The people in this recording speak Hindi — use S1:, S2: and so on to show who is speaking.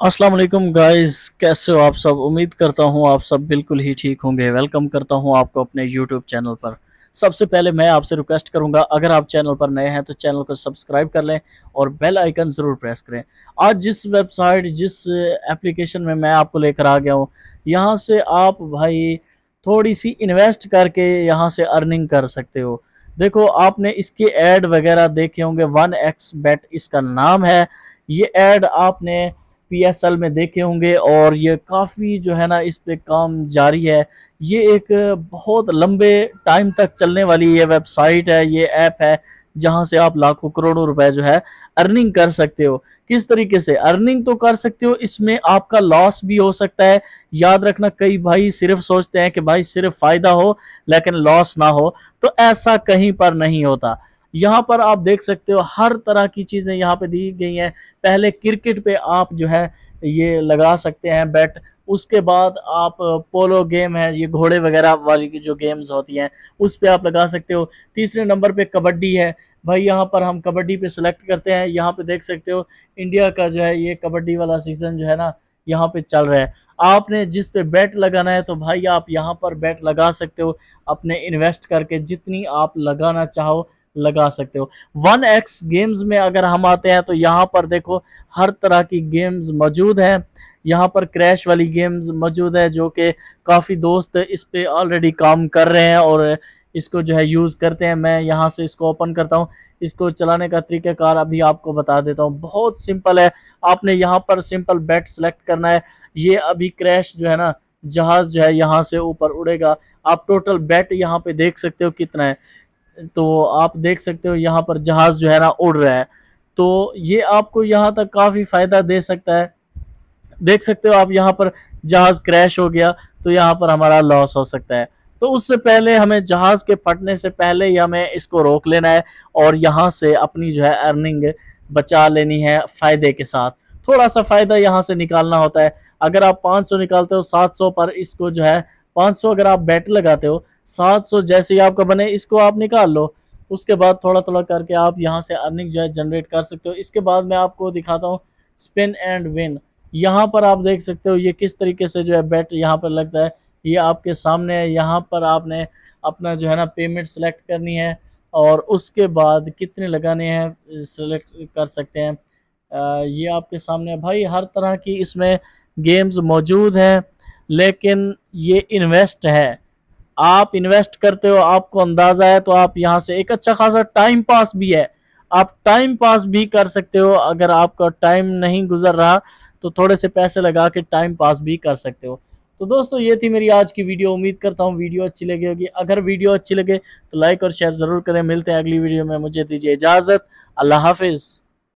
S1: अस्सलाम वालेकुम गाइस, कैसे हो आप सब? उम्मीद करता हूँ आप सब बिल्कुल ही ठीक होंगे। वेलकम करता हूँ आपको अपने यूट्यूब चैनल पर। सबसे पहले मैं आपसे रिक्वेस्ट करूँगा, अगर आप चैनल पर नए हैं तो चैनल को सब्सक्राइब कर लें और बेल आइकन ज़रूर प्रेस करें। आज जिस वेबसाइट, जिस एप्लीकेशन में मैं आपको लेकर आ गया हूँ, यहाँ से आप भाई थोड़ी सी इन्वेस्ट करके यहाँ से अर्निंग कर सकते हो। देखो, आपने इसके ऐड वगैरह देखे होंगे, वन एक्स बेट इसका नाम है। ये एड आपने पीएसएल में देखे होंगे और ये काफ़ी जो है ना इस पे काम जारी है। ये एक बहुत लंबे टाइम तक चलने वाली ये वेबसाइट है, ये ऐप है, जहाँ से आप लाखों करोड़ों रुपए जो है अर्निंग कर सकते हो। किस तरीके से? अर्निंग तो कर सकते हो, इसमें आपका लॉस भी हो सकता है। याद रखना, कई भाई सिर्फ़ सोचते हैं कि भाई सिर्फ़ फ़ायदा हो, लेकिन लॉस ना हो तो ऐसा कहीं पर नहीं होता। यहाँ पर आप देख सकते हो, हर तरह की चीज़ें यहाँ पे दी गई हैं। पहले क्रिकेट पे आप जो है, ये लगा सकते हैं बैट उसके बाद आप पोलो गेम है, ये घोड़े वगैरह वाली की जो गेम्स होती हैं, उस पर आप लगा सकते हो। तीसरे नंबर पे कबड्डी है। भाई, यहाँ पर हम कबड्डी पे सिलेक्ट करते हैं। यहाँ पे देख सकते हो इंडिया का जो है, ये कबड्डी वाला सीज़न जो है ना, यहाँ पे चल रहा है। आपने जिस पे बैट लगाना है तो भाई आप यहाँ पर बैट लगा सकते हो। अपने इन्वेस्ट करके जितनी आप लगाना चाहो लगा सकते हो। वन एक्स गेम्स में अगर हम आते हैं तो यहाँ पर देखो, हर तरह की गेम्स मौजूद हैं। यहाँ पर क्रैश वाली गेम्स मौजूद है, जो कि काफ़ी दोस्त इस पे ऑलरेडी काम कर रहे हैं और इसको जो है यूज़ करते हैं। मैं यहाँ से इसको ओपन करता हूँ। इसको चलाने का तरीक़ाकार अभी आपको बता देता हूँ। बहुत सिंपल है। आपने यहाँ पर सिंपल बेट सेलेक्ट करना है। ये अभी क्रैश जो है ना, जहाज़ जो है यहाँ से ऊपर उड़ेगा। आप टोटल बेट यहाँ पे देख सकते हो कितना है। तो आप देख सकते हो यहाँ पर जहाज़ जो है ना उड़ रहा है। तो ये आपको यहाँ तक काफ़ी फ़ायदा दे सकता है। देख सकते हो आप यहाँ पर जहाज़ क्रैश हो गया तो यहाँ पर हमारा लॉस हो सकता है। तो उससे पहले हमें जहाज़ के फटने से पहले ही हमें इसको रोक लेना है और यहाँ से अपनी जो है अर्निंग बचा लेनी है फ़ायदे के साथ। थोड़ा सा फ़ायदा यहाँ से निकालना होता है। अगर आप 500 निकालते हो 700 पर इसको जो है 500 अगर आप बैट लगाते हो 700 जैसे ही आपका बने इसको आप निकाल लो। उसके बाद थोड़ा थोड़ा करके आप यहाँ से अर्निंग जो है जनरेट कर सकते हो। इसके बाद मैं आपको दिखाता हूँ स्पिन एंड विन। यहाँ पर आप देख सकते हो ये किस तरीके से जो है बैट यहाँ पर लगता है। ये आपके सामने है यहाँ पर आपने अपना जो है ना पेमेंट सेलेक्ट करनी है और उसके बाद कितने लगाने हैं सेलेक्ट कर सकते हैं। आ, ये आपके सामने भाई हर तरह की इसमें गेम्स मौजूद हैं। लेकिन ये इन्वेस्ट है। आप इन्वेस्ट करते हो, आपको अंदाज़ा है तो आप यहाँ से एक अच्छा खासा टाइम पास भी है। आप टाइम पास भी कर सकते हो, अगर आपका टाइम नहीं गुजर रहा तो थोड़े से पैसे लगा के टाइम पास भी कर सकते हो। तो दोस्तों, ये थी मेरी आज की वीडियो। उम्मीद करता हूँ वीडियो अच्छी लगी होगी। अगर वीडियो अच्छी लगे तो लाइक और शेयर ज़रूर करें। मिलते हैं अगली वीडियो में। मुझे दीजिए इजाज़त। अल्लाह हाफिज़।